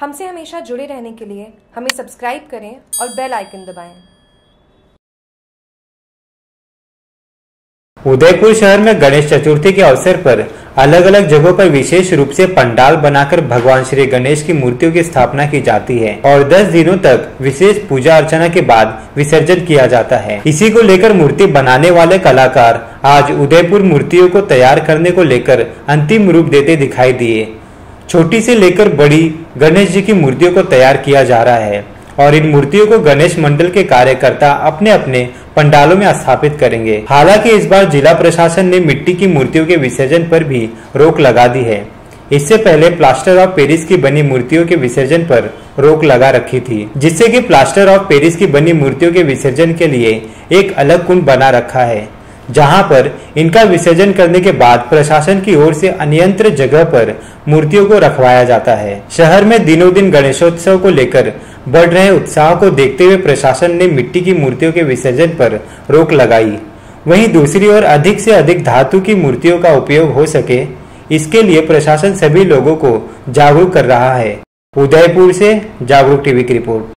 हमसे हमेशा जुड़े रहने के लिए हमें सब्सक्राइब करें और बेल आइकन दबाएँ। उदयपुर शहर में गणेश चतुर्थी के अवसर पर अलग अलग जगहों पर विशेष रूप से पंडाल बनाकर भगवान श्री गणेश की मूर्तियों की स्थापना की जाती है और 10 दिनों तक विशेष पूजा अर्चना के बाद विसर्जन किया जाता है इसी को लेकर मूर्ति बनाने वाले कलाकार आज उदयपुर मूर्तियों को तैयार करने को लेकर अंतिम रूप देते दिखाई दिए छोटी से लेकर बड़ी गणेश जी की मूर्तियों को तैयार किया जा रहा है और इन मूर्तियों को गणेश मंडल के कार्यकर्ता अपने अपने पंडालों में स्थापित करेंगे। हालाँकि इस बार जिला प्रशासन ने मिट्टी की मूर्तियों के विसर्जन पर भी रोक लगा दी है। इससे पहले प्लास्टर ऑफ़ पेरिस की बनी मूर्तियों के विसर्जन पर रोक लगा रखी थी, जिससे कि प्लास्टर ऑफ़ पेरिस की बनी मूर्तियों के विसर्जन के लिए एक अलग कुंड बना रखा है। जहाँ पर इनका विसर्जन करने के बाद प्रशासन की ओर से अनियंत्रित जगह पर मूर्तियों को रखवाया जाता है। शहर में दिनों दिन गणेशोत्सव को लेकर बढ़ रहे उत्साह को देखते हुए प्रशासन ने मिट्टी की मूर्तियों के विसर्जन पर रोक लगाई। वहीं दूसरी ओर अधिक से अधिक धातु की मूर्तियों का उपयोग हो सके, इसके लिए प्रशासन सभी लोगों को जागरूक कर रहा है। उदयपुर से जागरूक टीवी की रिपोर्ट।